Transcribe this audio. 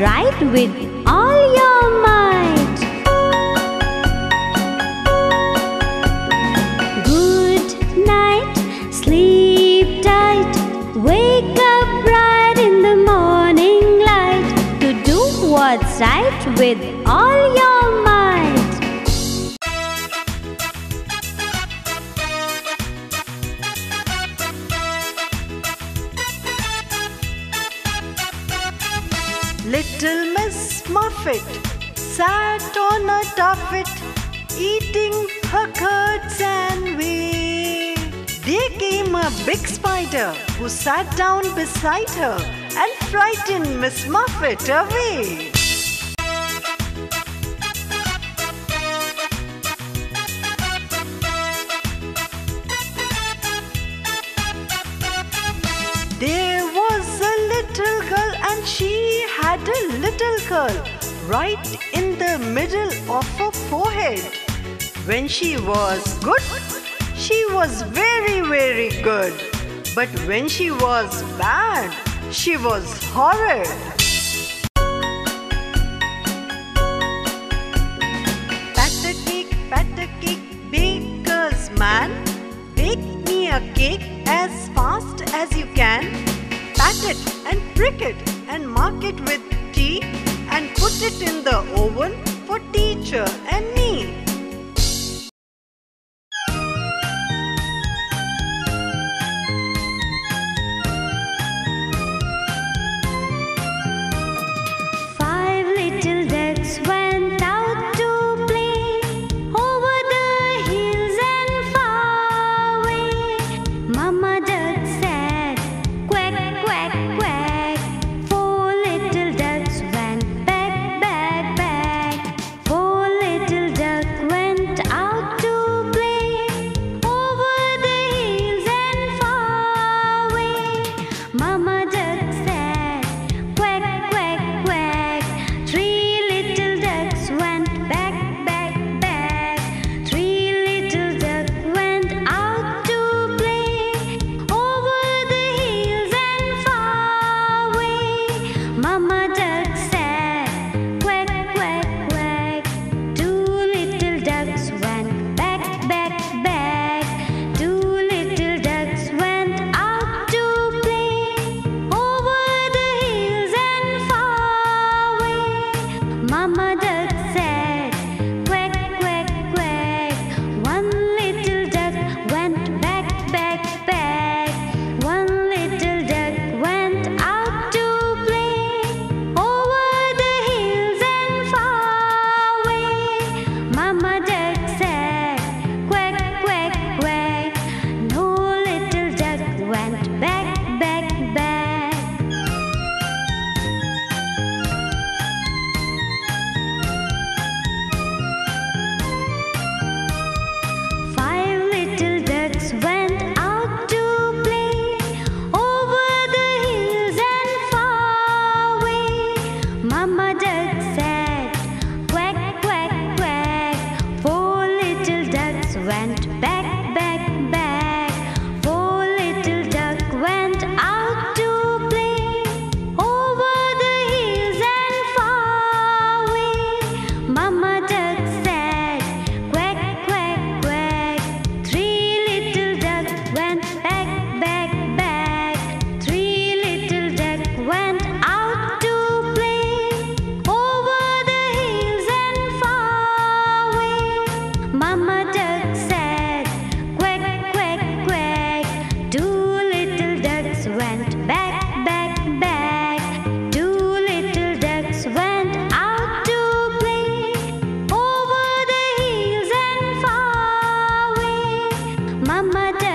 right with all your might. Good night, sleep tight, wake up bright in the morning light to do what's right with all your might. Little Miss Muffet sat on a tuffet, eating her curds and whey. There came a big spider who sat down beside her and frightened Miss Muffet away. Little right in the middle of her forehead. When she was good, she was very, very good. But when she was bad, she was horrid. A cake, a cake, baker's man. Bake me a cake as fast as you can. Pat it and prick it and mark it with and put it in the oven for teacher and मदद went back, back, back. Two little ducks went out to play over the hills and far away. Mama.